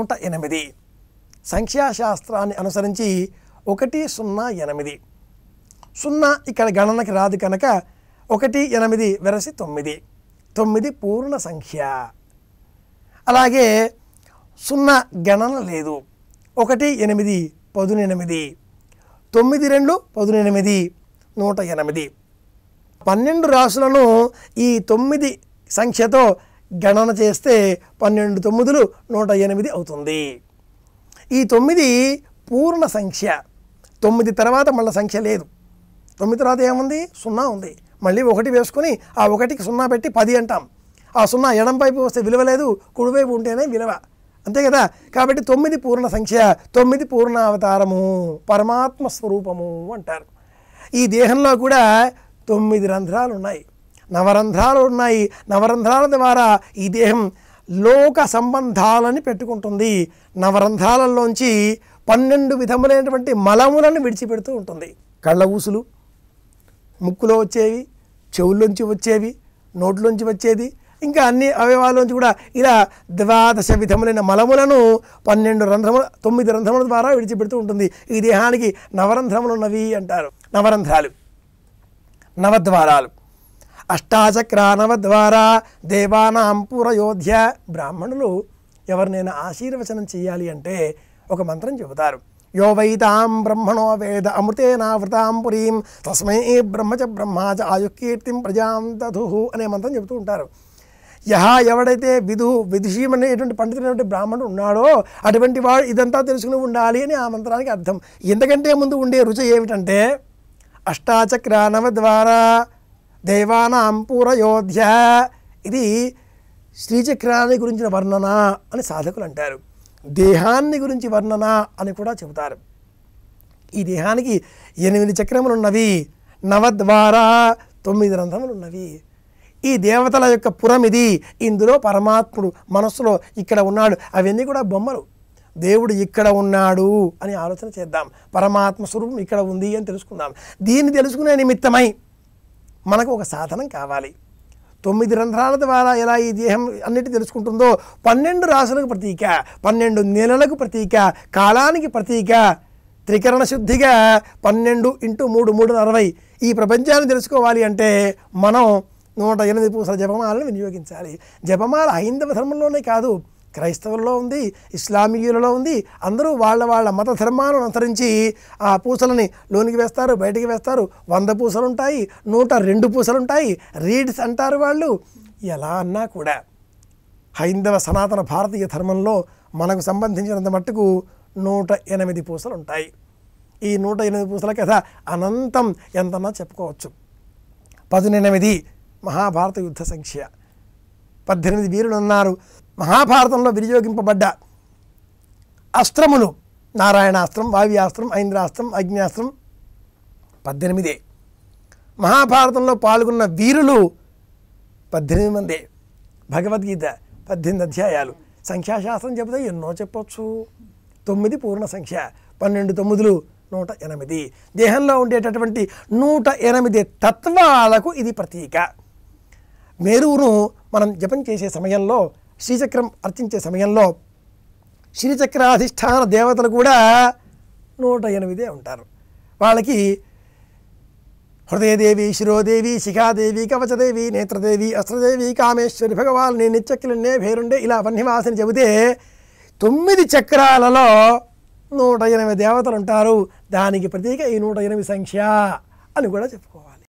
నూట ఎనిమిది. సంఖ్యాశాస్త్రాన్ని అనుసరించి ఒకటి సున్నా ఎనిమిది. సున్నా ఇక్కడ గణనకి రాదు కనుక ఒకటి ఎనిమిది వెరసి తొమ్మిది. తొమ్మిది పూర్ణ సంఖ్య. అలాగే సున్నా గణన లేదు. ఒకటి ఎనిమిది పదునెనిమిది. తొమ్మిది రెండు పదునెనిమిది నూట ఎనిమిది. పన్నెండు రాసులను ఈ తొమ్మిది సంఖ్యతో గణన చేస్తే పన్నెండు తొమ్మిదిలు నూట ఎనిమిది అవుతుంది. ఈ తొమ్మిది పూర్ణ సంఖ్య. తొమ్మిది తర్వాత మళ్ళీ సంఖ్య లేదు. తొమ్మిది తర్వాత ఏముంది? సున్నా ఉంది. మళ్ళీ ఒకటి వేసుకొని ఆ ఒకటికి సున్నా పెట్టి పది అంటాం. ఆ సున్నా ఎడంపైపు వస్తే విలువ లేదు కుడివైపు ఉంటేనే విలువ. అంతే కదా? కాబట్టి తొమ్మిది పూర్ణ సంఖ్య తొమ్మిది పూర్ణావతారము పరమాత్మ స్వరూపము అంటారు. ఈ దేహంలో కూడా తొమ్మిది రంధ్రాలు ఉన్నాయి నవరంధ్రాలు ఉన్నాయి. నవరంధ్రాల ద్వారా ఈ దేహం లోక సంబంధాలని పెట్టుకుంటుంది. నవరంధ్రాలలోంచి పన్నెండు విధములైనటువంటి మలములను విడిచిపెడుతూ ఉంటుంది. కళ్ళ ఊసులు ముక్కులో వచ్చేవి చెవుల్లోంచి వచ్చేవి నోట్లోంచి వచ్చేది ఇంకా అన్ని అవయవాల్లోంచి కూడా ఇలా ద్వాదశ విధములైన మలములను పన్నెండు రంధ్రముల తొమ్మిది రంధ్రముల ద్వారా విడిచిపెడుతూ ఉంటుంది. ఈ దేహానికి నవరంధ్రములు ఉన్నవి అంటారు. నవరంధ్రాలు నవద్వారాలు. అష్టాచక్రానవ ద్వారా దేవానాం పురయోధ్య బ్రాహ్మణులు ఎవరినైనా ఆశీర్వచనం చేయాలి అంటే ఒక మంత్రం చెబుతారు. యో వైతాం బ్రహ్మణో వేద అమృతేనావృతాం పురీం తస్మై బ్రహ్మచ బ్రహ్మాచ ఆయుకీర్తిం ప్రజాం దధు అనే మంత్రం చెబుతూ ఉంటారు. యహ ఎవడైతే విధు విదుషీమనేటువంటి పండితుడైనటువంటి బ్రాహ్మణుడు ఉన్నాడో అటువంటి వాడు ఇదంతా తెలుసుకుని ఉండాలి అని ఆ మంత్రానికి అర్థం. ఎందుకంటే ముందు ఉండే రుచి ఏమిటంటే అష్టాచక్రానవ ద్వారా దేవానాం పూరయోధ్య. ఇది శ్రీచక్రాన్ని గురించిన వర్ణన అని సాధకులు అంటారు. దేహాన్ని గురించి వర్ణన అని కూడా చెబుతారు. ఈ దేహానికి ఎనిమిది చక్రములు ఉన్నవి నవద్వారా తొమ్మిది రంధ్రములు ఉన్నవి ఈ దేవతల యొక్క పురం ఇది. ఇందులో పరమాత్ముడు మనస్సులో ఇక్కడ ఉన్నాడు. అవన్నీ కూడా బొమ్మలు. దేవుడు ఇక్కడ ఉన్నాడు అని ఆలోచన చేద్దాం. పరమాత్మ స్వరూపం ఇక్కడ ఉంది అని తెలుసుకుందాం. దీన్ని తెలుసుకునే నిమిత్తమై మనకు ఒక సాధనం కావాలి. తొమ్మిది రంధ్రాల ద్వారా ఎలా ఈ దేహం అన్నిటి తెలుసుకుంటుందో పన్నెండు రాసులకు ప్రతీక పన్నెండు నెలలకు ప్రతీక కాలానికి ప్రతీక త్రికరణ శుద్ధిగా పన్నెండు ఇంటూ మూడు మూడు అరవై. ఈ ప్రపంచాన్ని తెలుసుకోవాలి అంటే మనం నూట ఎనిమిది పూసల జపమాలను వినియోగించాలి. జపమాల హైందవ ధర్మంలోనే కాదు క్రైస్తవుల్లో ఉంది ఇస్లామీయులలో ఉంది. అందరూ వాళ్ళ వాళ్ళ మత ధర్మాలను అనుసరించి ఆ పూసలని లోనికి వేస్తారు బయటికి వేస్తారు. వంద పూసలు ఉంటాయి నూట రెండు పూసలు ఉంటాయి రీడ్స్ అంటారు వాళ్ళు. ఎలా అన్నా కూడా హైందవ సనాతన భారతీయ ధర్మంలో మనకు సంబంధించినంత మట్టుకు నూట ఎనిమిది పూసలు ఉంటాయి ఈ నూట ఎనిమిది పూసల కథ అనంతం ఎంతన్నా చెప్పుకోవచ్చు. పదునెనిమిది మహాభారత యుద్ధ సంఖ్య. పద్దెనిమిది వీరులు ఉన్నారు మహాభారతంలో వినియోగింపబడ్డ అస్త్రములు నారాయణాస్త్రం వావ్యాస్త్రం ఐంద్రాస్త్రం అగ్నియాస్త్రం పద్దెనిమిదే. మహాభారతంలో పాల్గొన్న వీరులు పద్దెనిమిది మందే. భగవద్గీత పద్దెనిమిది అధ్యాయాలు. సంఖ్యాశాస్త్రం చెబితే ఎన్నో చెప్పొచ్చు. తొమ్మిది పూర్ణ సంఖ్య పన్నెండు తొమ్మిదిలు నూట ఎనిమిది. దేహంలో ఉండేటటువంటి నూట ఎనిమిది తత్వాలకు ఇది ప్రతీక. మేరువును మనం జపం చేసే సమయంలో శ్రీచక్రం అర్చించే సమయంలో శ్రీచక్రాధిష్టాన దేవతలు కూడా నూట ఎనిమిదే ఉంటారు. వాళ్ళకి హృదయదేవి శిరోదేవి శిఖాదేవి కవచదేవి నేత్రదేవి అస్త్రదేవి కామేశ్వరి భగవాన్ని నిత్యక్కిలన్నే భేరుండే ఇలా వన్యవాసని చెబితే తొమ్మిది చక్రాలలో నూట ఎనిమిది దేవతలు ఉంటారు. దానికి ప్రతీక ఈ నూట ఎనిమిది సంఖ్య అని కూడా చెప్పుకోవాలి.